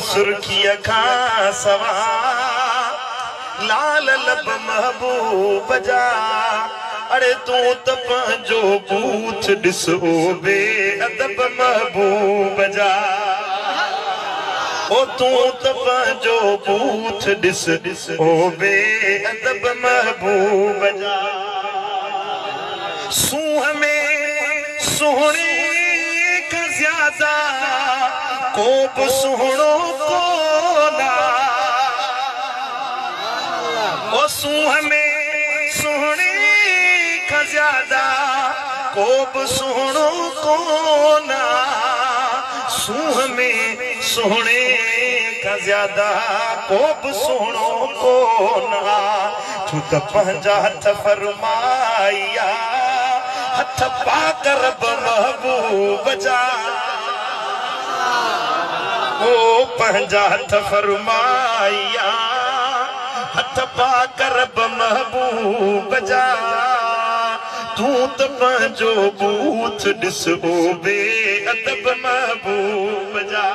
سرکيءَ کان سوا. لال لب محبوب جا. اڙي تون ته پنهنجو بوٿ ڏسو محبوب تون ته پنهنجو بوٿ ڏس ڏس زياده को बि कोना में सुहिणे खां ज्यादा को बि सुहिणो कोना सूंह में सुहिणे खां ज्यादा को बि सुहिणो कोना तूं त पंहिंजा हथ फरमाया हथ पाकर महबूब जा। ओ پنهنجا هٿ فرمايا هٿ محبوب جا. تون پنهنجو بوٿ ڏسو بي ادب محبوب جا